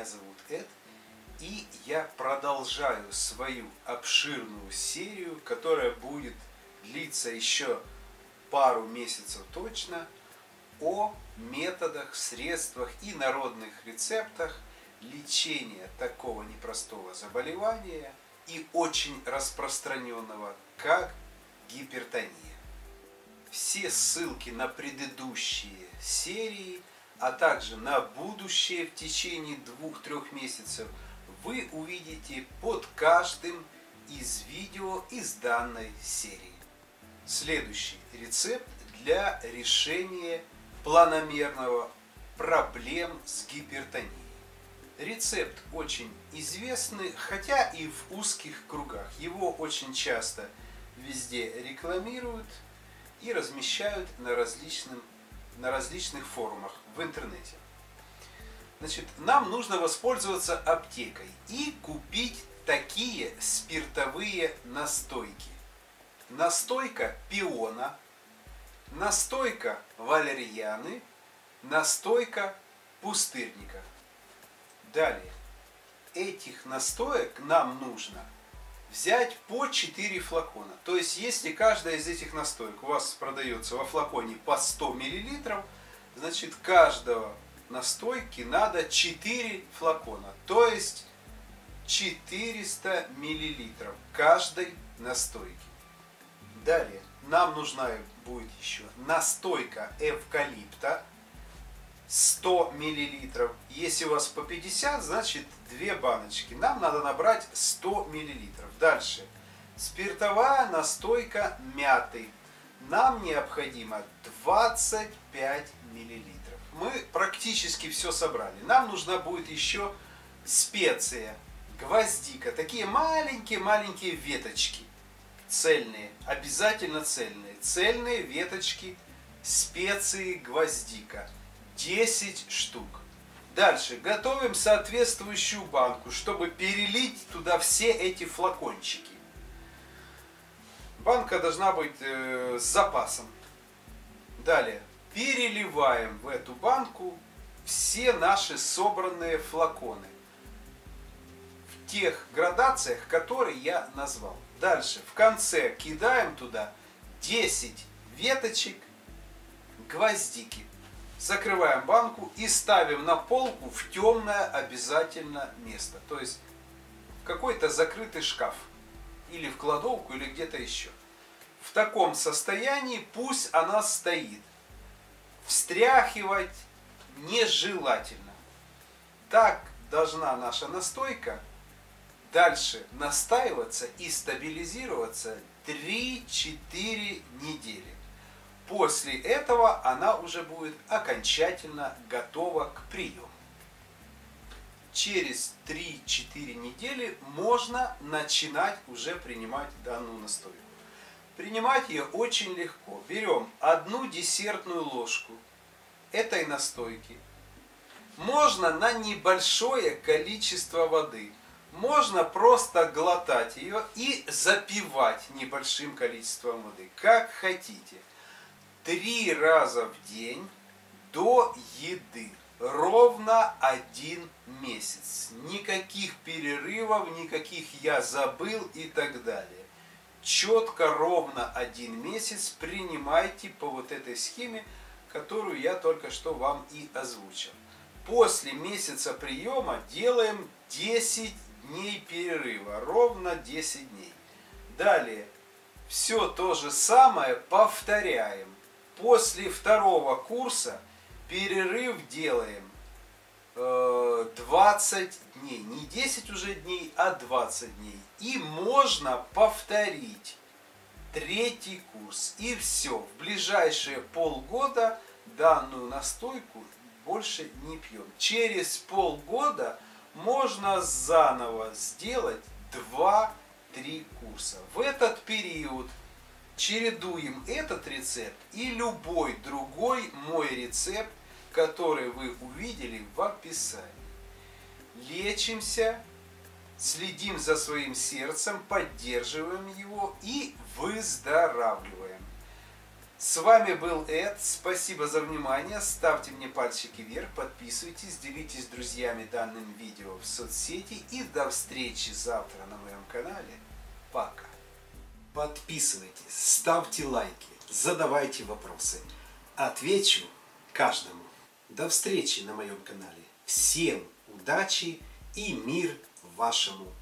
Меня зовут Эд. И я продолжаю свою обширную серию, которая будет длиться еще пару месяцев точно, о методах, средствах и народных рецептах лечения такого непростого заболевания и очень распространенного, как гипертония. Все ссылки на предыдущие серии, а также на будущее в течение двух-трех месяцев вы увидите под каждым из видео из данной серии. Следующий рецепт для решения планомерного проблем с гипертонией. Рецепт очень известный, хотя и в узких кругах. Его очень часто везде рекламируют и размещают на, различным, на различных форумах в интернете. Значит, нам нужно воспользоваться аптекой и купить такие спиртовые настойки. Настойка пиона, настойка валерьяны, настойка пустырника. Далее, этих настоек нам нужно взять по 4 флакона. То есть, если каждая из этих настоек у вас продается во флаконе по 100 мл, значит, каждого настойки надо 4 флакона. То есть, 400 мл каждой настойки. Далее, нам нужна будет еще настойка эвкалипта 100 миллилитров. Если у вас по 50, значит 2 баночки. Нам надо набрать 100 миллилитров. Дальше. Спиртовая настойка мяты. Нам необходимо 25 миллилитров. Мы практически все собрали. Нам нужна будет еще специя, гвоздика. Такие маленькие-маленькие веточки. Цельные. Обязательно цельные. Цельные веточки специи гвоздика 10 штук. Дальше готовим соответствующую банку, чтобы перелить туда все эти флакончики. Банка должна быть э, с запасом. Далее переливаем в эту банку все наши собранные флаконы в тех градациях, которые я назвал. Дальше в конце кидаем туда 10 веточек гвоздики закрываем банку и ставим на полку в темное обязательно место. То есть какой-то закрытый шкаф. Или в кладовку, или где-то еще. В таком состоянии пусть она стоит. Встряхивать нежелательно. Так должна наша настойка дальше настаиваться и стабилизироваться 3-4 недели. После этого она уже будет окончательно готова к приему. Через 3-4 недели можно начинать уже принимать данную настойку. Принимать ее очень легко. Берем одну десертную ложку этой настойки. Можно на небольшое количество воды. Можно просто глотать ее и запивать небольшим количеством воды, как хотите три раза в день до еды. Ровно один месяц. Никаких перерывов, никаких я забыл и так далее. Четко, ровно один месяц принимайте по вот этой схеме, которую я только что вам и озвучил. После месяца приема делаем 10 дней перерыва, ровно 10 дней. Далее все то же самое повторяем после второго курса перерыв делаем 20 э, дней. Не 10 уже дней, а 20 дней. И можно повторить третий курс. И все. В ближайшие полгода данную настойку больше не пьем. Через полгода можно заново сделать 2-3 курса. В этот период чередуем этот рецепт и любой другой мой рецепт, который вы увидели в описании. Лечимся, следим за своим сердцем, поддерживаем его и выздоравливаем. С вами был Эд. Спасибо за внимание. Ставьте мне пальчики вверх, подписывайтесь, делитесь с друзьями данным видео в соцсети. И до встречи завтра на моем канале. Пока. Подписывайтесь, ставьте лайки, задавайте вопросы. Отвечу каждому. До встречи на моем канале. Всем удачи и мир вашему